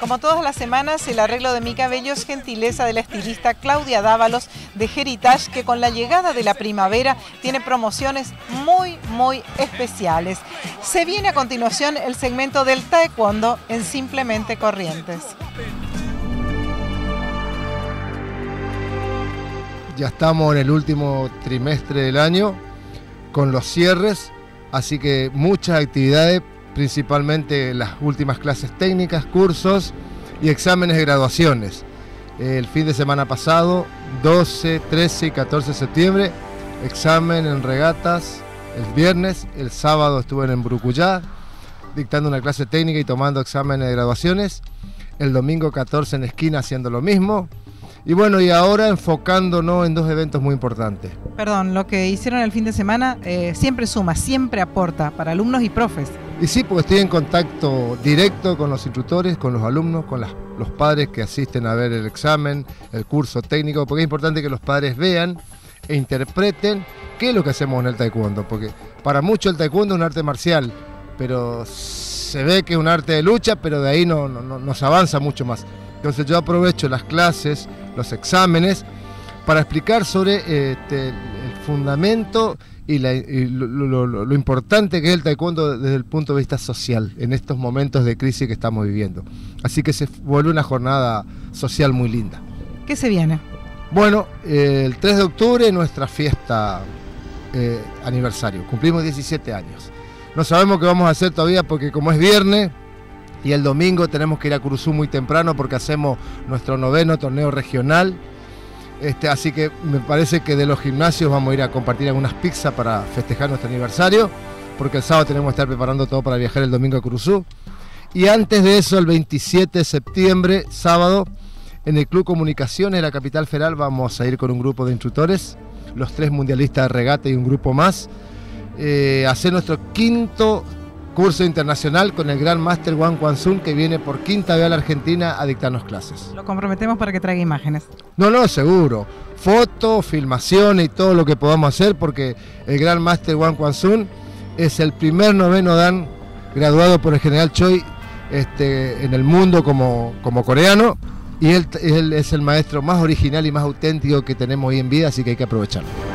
Como todas las semanas, el arreglo de mi cabello es gentileza de la estilista Claudia Dávalos de Heritage, que con la llegada de la primavera tiene promociones muy, muy especiales. Se viene a continuación el segmento del taekwondo en Simplemente Corrientes. Ya estamos en el último trimestre del año con los cierres, así que muchas actividades principalmente las últimas clases técnicas, cursos y exámenes de graduaciones. El fin de semana pasado, 12, 13 y 14 de septiembre, examen en regatas el viernes, el sábado estuve en Brucuyá dictando una clase técnica y tomando exámenes de graduaciones, el domingo 14 en esquina haciendo lo mismo, y bueno, y ahora enfocándonos en dos eventos muy importantes. Perdón, lo que hicieron el fin de semana eh, siempre suma, siempre aporta para alumnos y profes. Y sí, porque estoy en contacto directo con los instructores, con los alumnos, con los padres que asisten a ver el examen, el curso técnico, porque es importante que los padres vean e interpreten qué es lo que hacemos en el taekwondo, porque para muchos el taekwondo es un arte marcial, pero se ve que es un arte de lucha, pero de ahí no, no, no se avanza mucho más. Entonces yo aprovecho las clases, los exámenes, para explicar sobre el fundamento y, lo, importante que es el taekwondo desde el punto de vista social en estos momentos de crisis que estamos viviendo. Así que se vuelve una jornada social muy linda. ¿Qué se viene? Bueno, el 3 de octubre nuestra fiesta eh, aniversario. Cumplimos 17 años. No sabemos qué vamos a hacer todavía porque como es viernes, y el domingo tenemos que ir a Cruzú muy temprano porque hacemos nuestro noveno torneo regional. Este, así que me parece que de los gimnasios vamos a ir a compartir algunas pizzas para festejar nuestro aniversario, porque el sábado tenemos que estar preparando todo para viajar el domingo a Cruzú. Y antes de eso, el 27 de septiembre, sábado, en el Club Comunicaciones de la capital federal vamos a ir con un grupo de instructores, los tres mundialistas de regate y un grupo más, eh, a hacer nuestro quinto curso internacional con el gran máster Juan Kwanzun que viene por quinta vez a la Argentina a dictarnos clases. Lo comprometemos para que traiga imágenes. No, no, seguro. Fotos, filmaciones y todo lo que podamos hacer porque el gran máster Juan Kwanzun es el primer noveno dan graduado por el general Choi este, en el mundo como, como coreano y él, él es el maestro más original y más auténtico que tenemos hoy en vida, así que hay que aprovecharlo.